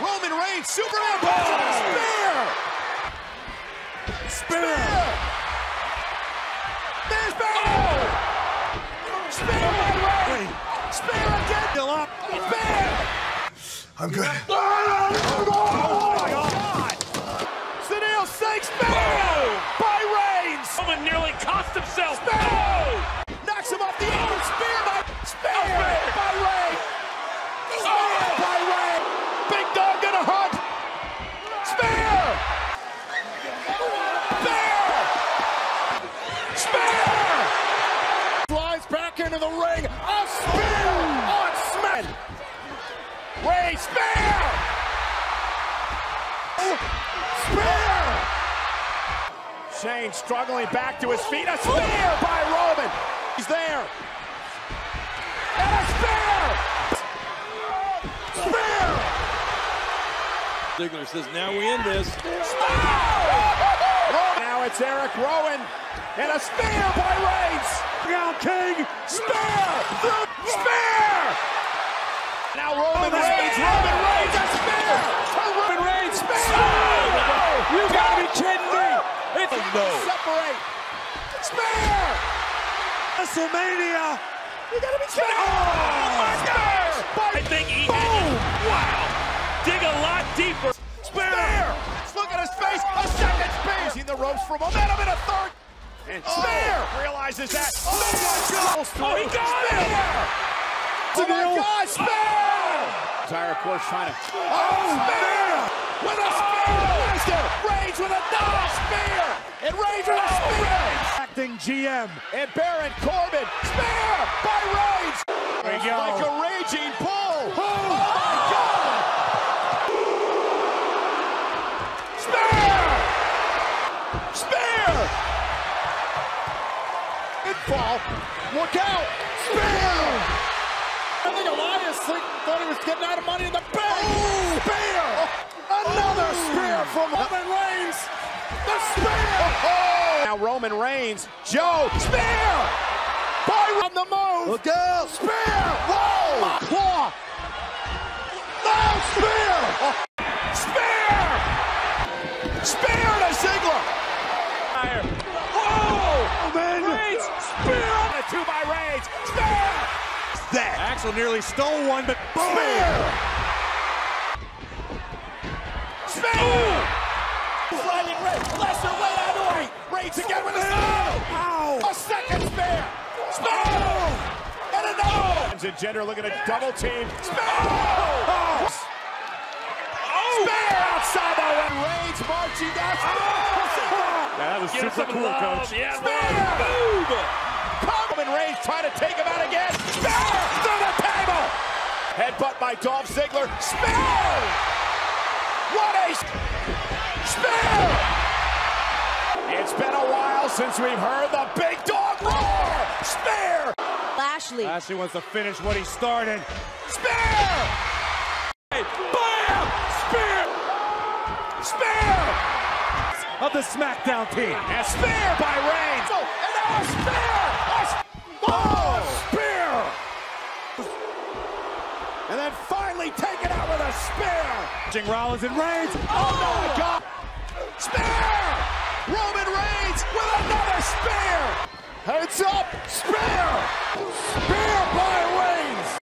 Roman Reigns, Superman punch and a spear. Spear. There's Baron. Spear by Reigns. Spear again. Still up. Spear. I'm good. Oh my God. Sunil Singh spear by Reigns. Roman nearly cost himself. Spear. Spear. Slides back into the ring. A spear on Smack. Ray Spear. Spear. Shane struggling back to his feet. A spear by Roman. He's there. And a spear. Spear. Ziggler says, now we end this. Now it's Eric Rowan and a spear by Reigns. Now King spear, spear. Now Roman Reigns, Roman Reigns, a spear. Roman Reigns, spear. You gotta be kidding me! It's oh, no. Separate. Spear. WrestleMania! You gotta be kidding. me. Oh my God. I think he Boom. Wow. Dig a lot deeper. Spear! Look at his face! A second spear! Using the ropes for momentum in a third! And oh! Spear realizes that. Oh my God! Oh, he got Spear! it! Oh my God! Spear! Oh Entire course trying to. Oh, Spear! Oh, with a spear! Lesnar! Reigns with another spear! And Reigns with a spear! Acting GM. And Baron Corbin. Spear by Reigns! There we go. Like a raging bull. Pinfall. Look out! Spear! I think Elias thought he was getting out of money in the bank. Oh, spear! Oh. Another oh. spear from Roman Reigns. The spear! Now Roman Reigns. Joe. Spear! By on the move. Look out! Spear! Whoa! Claw. No spear! Spear! Spear to Ziggler! Whoa! Reigns! Spear the two by Reigns! Spear! That! Axel nearly stole one, but boom! Spear! Spear! Sliding Reigns! Lesnar way out of the way! Reigns again with a spear! Ow! A second spear! Spear! And another! And Jinder looking at double team. Spear! Oh. Spear outside the. Reigns marching down. That was Give super cool, love. coach. Yeah, Spear! boom. Corbin Reigns trying to take him out again. Spear through the table. Headbutt by Dolph Ziggler. Spear! What a spear! It's been a while since we've heard the big dog roar. Spear! Lashley. Lashley wants to finish what he started. Spear! Of the SmackDown team. And spear by Reigns. Oh, and now a spear! A s- oh, spear! And then finally taken out with a spear. Watching Rollins and Reigns. Oh my oh! God! Spear! Roman Reigns with another spear! Heads up! Spear! Spear by